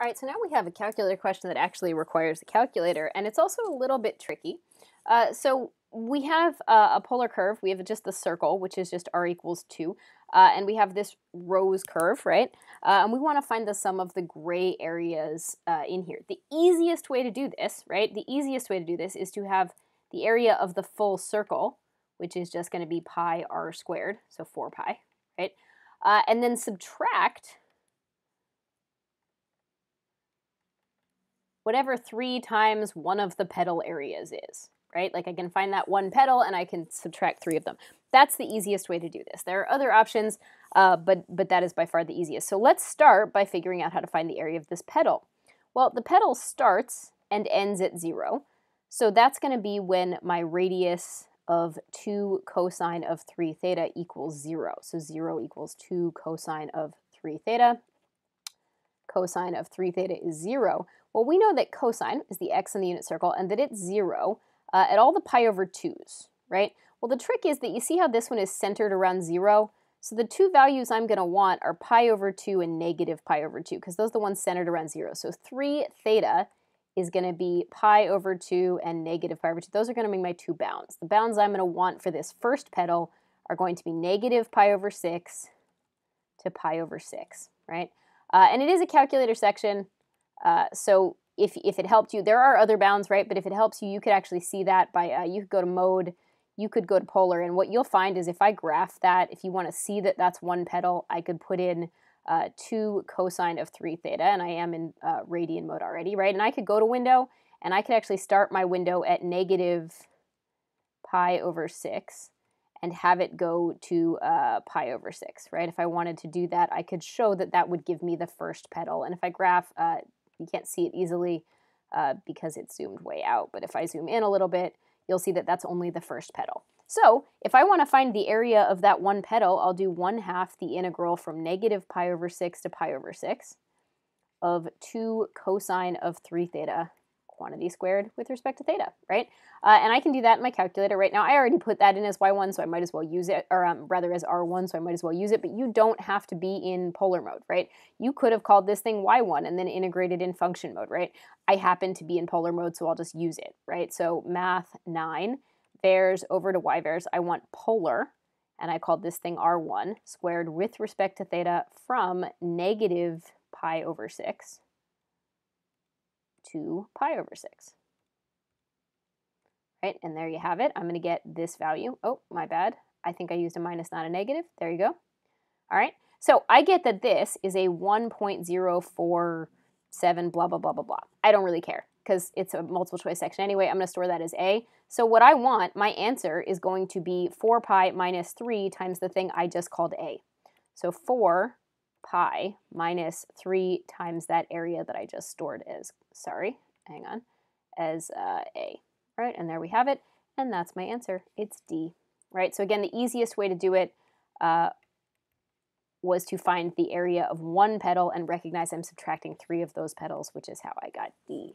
All right, so now we have a calculator question that actually requires a calculator, and it's also a little bit tricky. Uh, so we have uh, a polar curve. We have just the circle, which is just r equals 2. Uh, and we have this rose curve, right? Uh, and we want to find the sum of the gray areas uh, in here. The easiest way to do this, right? The easiest way to do this is to have the area of the full circle, which is just going to be pi r squared, so 4 pi, right? Uh, and then subtract whatever three times one of the petal areas is, right? Like I can find that one petal and I can subtract three of them. That's the easiest way to do this. There are other options, uh, but, but that is by far the easiest. So let's start by figuring out how to find the area of this petal. Well, the petal starts and ends at zero. So that's going to be when my radius of 2 cosine of 3 theta equals 0. So 0 equals 2 cosine of 3 theta. Cosine of 3 theta is 0. Well, we know that cosine is the x in the unit circle and that it's zero uh, at all the pi over 2's, right? Well, the trick is that you see how this one is centered around zero? So the two values I'm going to want are pi over 2 and negative pi over 2 because those are the ones centered around zero. So 3 theta is going to be pi over 2 and negative pi over 2. Those are going to be my two bounds. The bounds I'm going to want for this first petal are going to be negative pi over 6 to pi over 6, right? Uh, and it is a calculator section. Uh, so if, if it helped you, there are other bounds, right? But if it helps you, you could actually see that by, uh, you could go to mode, you could go to polar, and what you'll find is if I graph that, if you want to see that that's one petal, I could put in uh, 2 cosine of 3 theta, and I am in uh, radian mode already, right? And I could go to window, and I could actually start my window at negative pi over 6 and have it go to uh, pi over 6, right? If I wanted to do that, I could show that that would give me the first petal. And if I graph uh, you can't see it easily uh, because it's zoomed way out. But if I zoom in a little bit, you'll see that that's only the first petal. So if I want to find the area of that one petal, I'll do 1 half the integral from negative pi over 6 to pi over 6 of 2 cosine of 3 theta quantity squared with respect to theta, right? Uh, and I can do that in my calculator right now. I already put that in as y1, so I might as well use it, or um, rather as r1, so I might as well use it, but you don't have to be in polar mode, right? You could have called this thing y1 and then integrated in function mode, right? I happen to be in polar mode, so I'll just use it, right? So math 9, vars over to y vars, I want polar, and I called this thing r1 squared with respect to theta from negative pi over 6 to pi over 6. Right, and there you have it. I'm going to get this value. Oh, my bad. I think I used a minus, not a negative. There you go. All right, so I get that this is a 1.047 blah, blah, blah, blah, blah. I don't really care because it's a multiple choice section anyway. I'm going to store that as A. So what I want, my answer is going to be 4 pi minus 3 times the thing I just called A. So 4 pi minus 3 times that area that I just stored as, sorry, hang on, as uh, A. Right, and there we have it, and that's my answer. It's D. Right, so again, the easiest way to do it uh, was to find the area of one petal and recognize I'm subtracting three of those petals, which is how I got D.